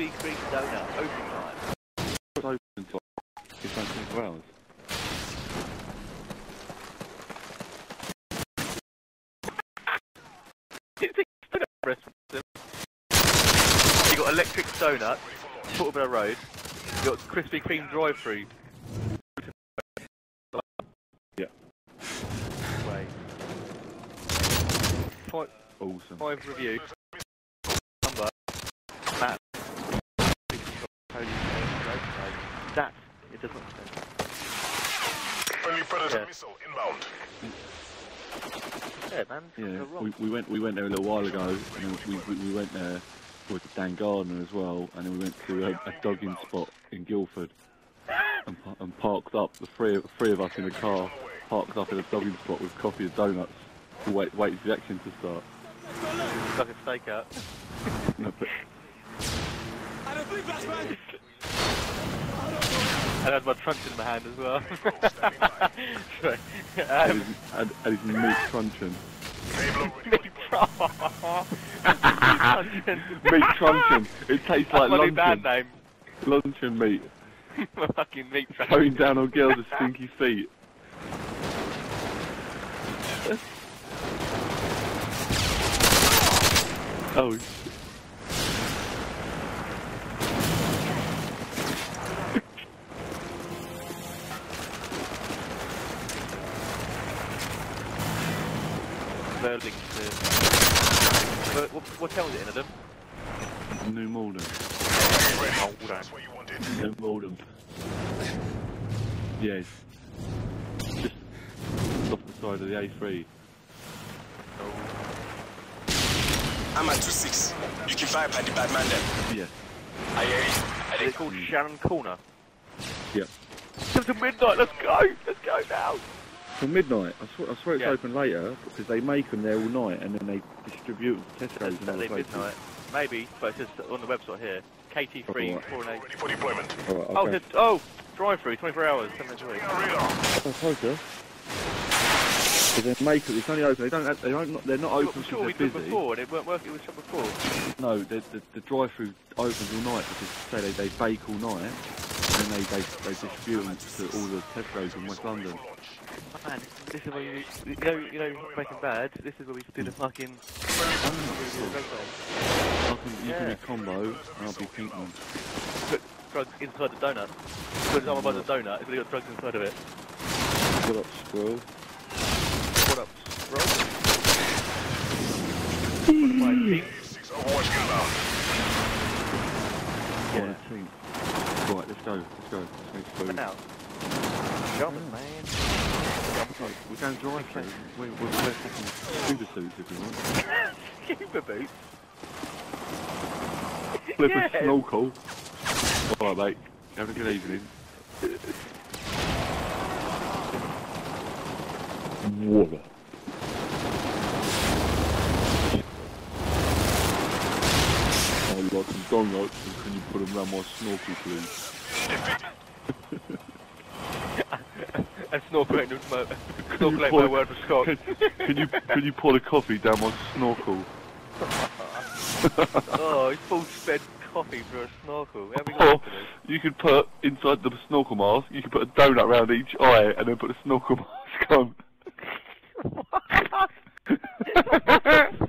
Krispy Kreme donut open time. It's open until it's open 24 hours. It's a donut restaurant. You got electric donut, Portobello Road. You got Krispy Kreme drive-through. Yeah. Way. Five, Awesome. five review. Number. Matt. That it doesn't make sense. Friendly Predator Yeah. missile inbound. Yeah, man. Yeah, we, we went we went there a little while ago, and then we, we, we went there with Dan Gardner as well, and then we went to a, a dogging spot in Guildford, and, and parked up the three of, three of us in a car, parked up in a dogging spot with coffee and donuts, to wait wait for the action to start. It's like a stakeout. No, but I had my trunks in my hand as well. Sorry. and Um, his, and, and his meat crunching. Cable meat truncheon. Meat crunching. It tastes like That's my new band name. Luncheon meat. Fucking meat truncheon. Going down on girls with stinky feet. oh, sh- eh. Burlington. What, what, what town is it in, Adam? New Malden. Hold on. That's what you wanted. New Malden. Yes. Just off the side of the A3. I'm at 2-6. You can fire by the bad man then. Yes. I hear you. I Is think it called Shannon Corner? Yep. It's to midnight, let's go! Let's go now! Till midnight. I swear, I swear it's Yeah. open later because they make them there all night and then they distribute them to Tesco's and other Saturday places. midnight. Maybe, but it's just on the website here. KT3, Alright. 4 and 8. Ready for deployment. All right, Oh, okay. oh, drive through, 24 hours, 7 days a week. On radar. Oh, closer. Because they make it. It's only open. They don't. Have, they don't. They're not open sure we because they're did busy. before, and it weren't working, it was shut before. No, the, the, the drive-through opens all night because say they, they bake all night and then they, they they distribute them to all the Tesco's in West London. Man, this is where you, you know, you know, Breaking Bad. This is where we do the fucking. I can, you can be combo and I'll be Pinkman. Put drugs inside the donut. When someone buys a donut, it's really got drugs inside of it. What up, squirrel? What up, bro? My team. Six Overwatch inbound. Yeah. On a team. Right, let's go. Let's go. Let's make food. Now. Man. Right, we're going drive-through. We, we'll wear fucking scuba suits if you want. Scuba boots. Flip Yeah. a snorkel. Alright, mate. Have a good evening. Water. I would like some donuts and can you put them around my snorkel, please? And snorkel ain't no, Can you pour- my word for cock. Can, can you can you pour the coffee down my snorkel? oh, it's full spent coffee for a snorkel. Or you could put inside the snorkel mask, you could put a donut around each eye and then put a snorkel mask on.